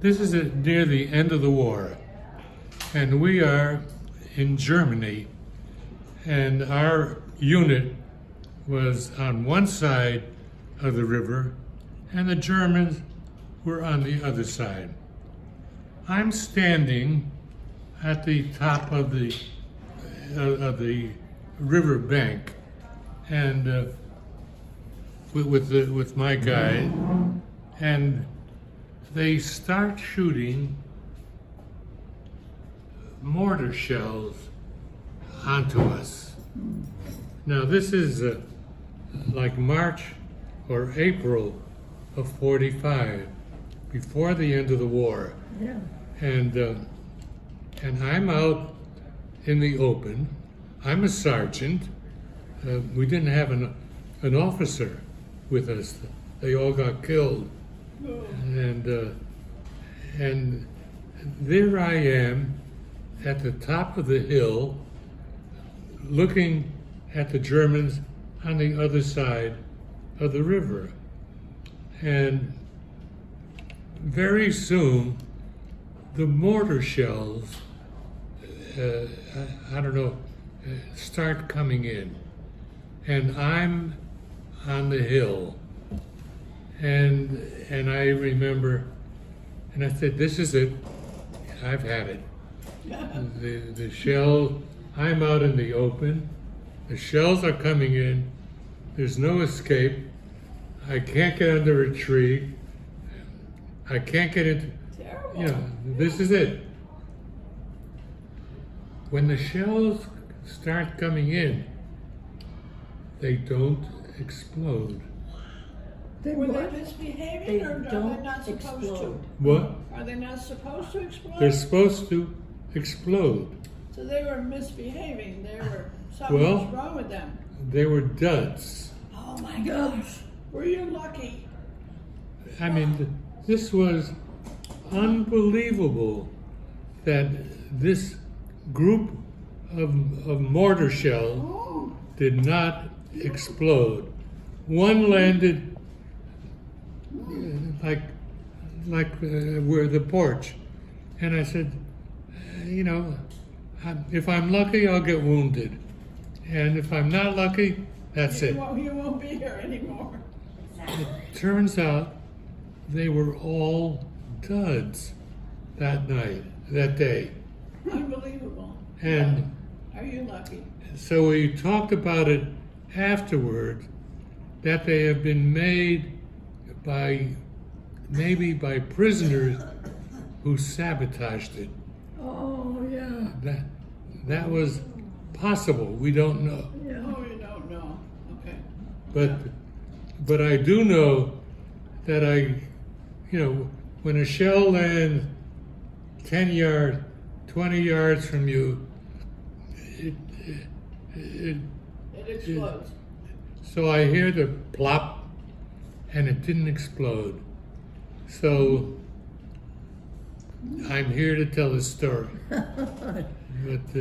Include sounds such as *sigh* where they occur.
This is near the end of the war, and we are in Germany, and our unit was on one side of the river, and the Germans were on the other side. I'm standing at the top of the uh, of the river bank, and uh, with with, the, with my guide, and they start shooting mortar shells onto us. Now this is uh, like March or April of 45, before the end of the war. Yeah. And, uh, and I'm out in the open. I'm a sergeant. Uh, we didn't have an, an officer with us. They all got killed. And, uh, and there I am at the top of the hill looking at the Germans on the other side of the river. And very soon, the mortar shells, uh, I, I don't know, uh, start coming in. And I'm on the hill. And, and I remember, and I said, this is it. I've had it. *laughs* The, the shell, I'm out in the open. The shells are coming in. There's no escape. I can't get under a tree. I can't get into, Terrible. you know, this is it. When the shells start coming in, they don't explode. They Were they misbehaving They or are they don't not supposed explode. What? to? Are they not supposed to explode? They're supposed to explode. So they were misbehaving. They were something Well- was wrong with them. They were duds. Oh my gosh. Were you lucky? I mean, th- this was unbelievable that this group of, of mortar shells Oh, did not explode. One landed like like uh, where the porch, and I said, "Uh, you know, if I'm lucky, I'll get wounded, and if I'm not lucky, that's you it. won't, you won't be here anymore. It turns out they were all duds that night, that day, Unbelievable. and. Are you lucky? So we talked about it afterward that they have been made by maybe by prisoners who sabotaged it. Oh, yeah. That that was possible. We don't know. Yeah. Oh, you don't know. Okay. But but I do know that I you know when a shell lands ten yards, twenty yards from you, it, it, it It explodes. So I hear the plop, and it didn't explode. So I'm here to tell the story. *laughs* But uh,